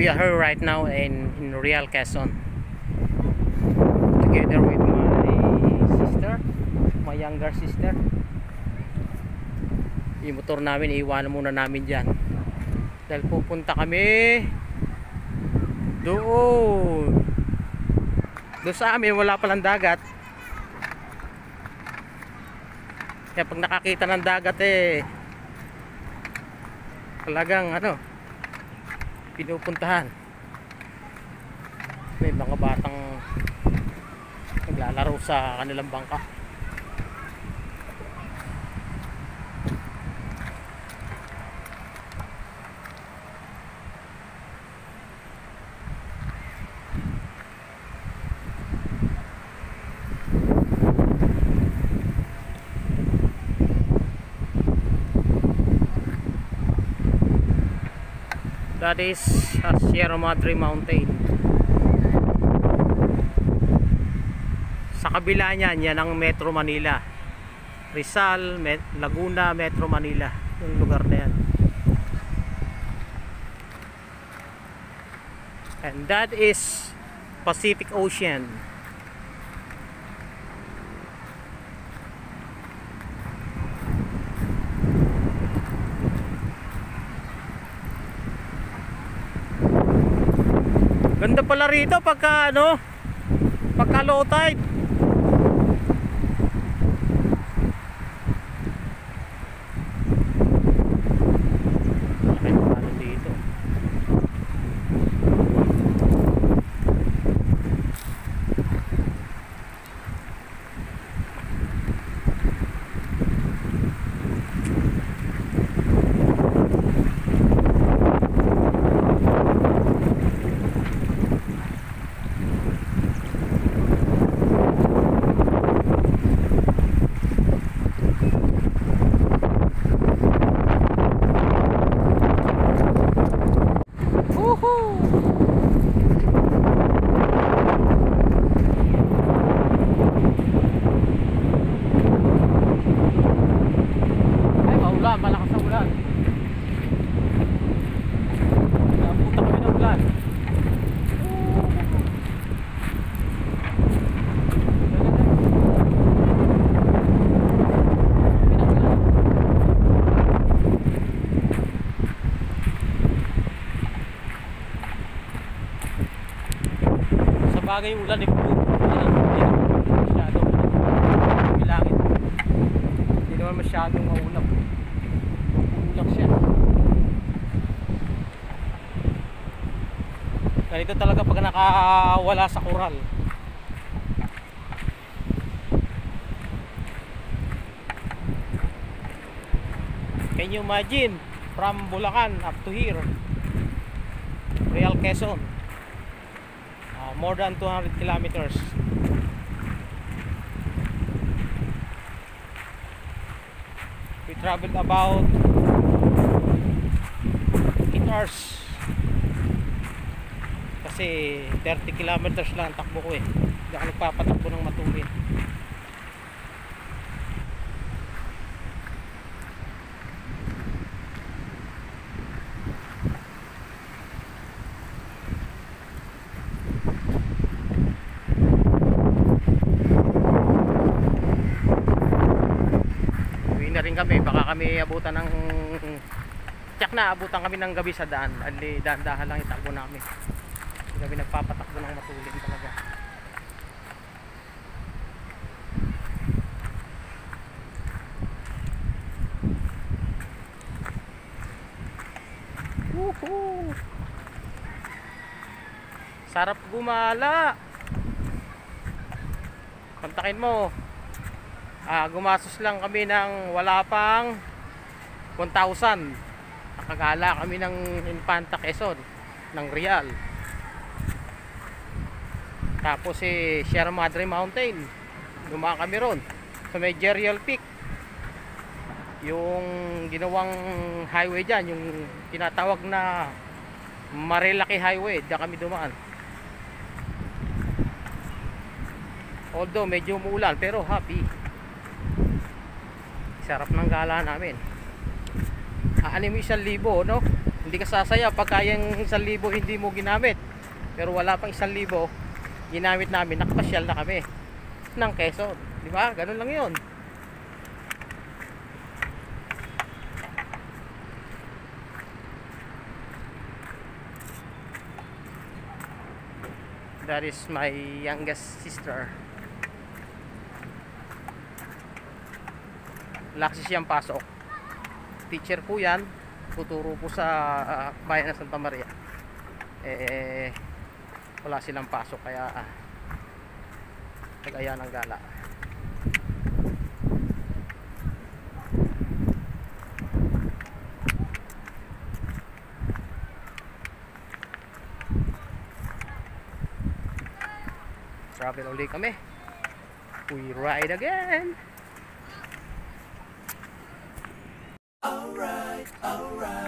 We are here right now in, in Real Quezon together with my sister, my younger sister. Yung motor namin, iiwanan muna namin dyan. Dahil pupunta kami doon. Doon sa amin, wala palang dagat. Kaya pag nakakita ng dagat eh, talagang ano, pinupuntahan. May mga batang naglalaro sa kanilang bangka that is Sierra Madre Mountain. Sa kabila niyan yan ang Metro Manila. Rizal, Laguna, Metro Manila. Yung lugar na yan. And that is Pacific Ocean Ganda pala rito pagka ano, pagka low tide. Laki ng ano dito. Ay, maulan, malakas na ulan. Napunta kami ng ulan. Bagay yung ulan, eh, blue. Masyado. Yung langit. Hindi naman masyadong maulap. Ulap siya. Ganito talaga pag nakawala sa koral. Can you imagine from Bulacan up to here? Real Quezon. More than 200 kilometers. We traveled about 8 hours. Kasi 30 kilometers lang ang takbo ko eh. Hindi ako nagpapatakbo ng matuwid. Na rin kami, baka kami abutan ng Tiyak na abutan kami ng gabi sa daan. Ali, dahan-dahan lang itakbo namin. Kami nagpapatakbo ng matulin talaga. Woohoo! Sarap gumala. Kontakin mo. Ah, gumastos lang kami ng wala pang 1,000. Nakagala kami ng Infanta Quezon ng Real. Tapos si Sierra Madre Mountain. Dumaan kami ron sa may Jerial Peak. Yung ginawang highway dyan, yung tinatawag na Marilaki Highway, diyan kami dumaan. Although medyo umuulan pero happy. Sarap ng gala namin. Aanim isang libo, no? Hindi ka sasaya pagka yung isang libo hindi mo ginamit. Pero wala pang isang libo, ginamit namin, nakapasyal na kami ng Quezon. Di ba? Ganun lang yun. That is my youngest sister. Laksis siyang pasok. Teacher po yan. Tuturo po sa ah, bayan ng Santa Maria. Eh, wala silang pasok kaya ah, nag-aya ng gala. Travel ulit kami. We ride again. Alright, alright,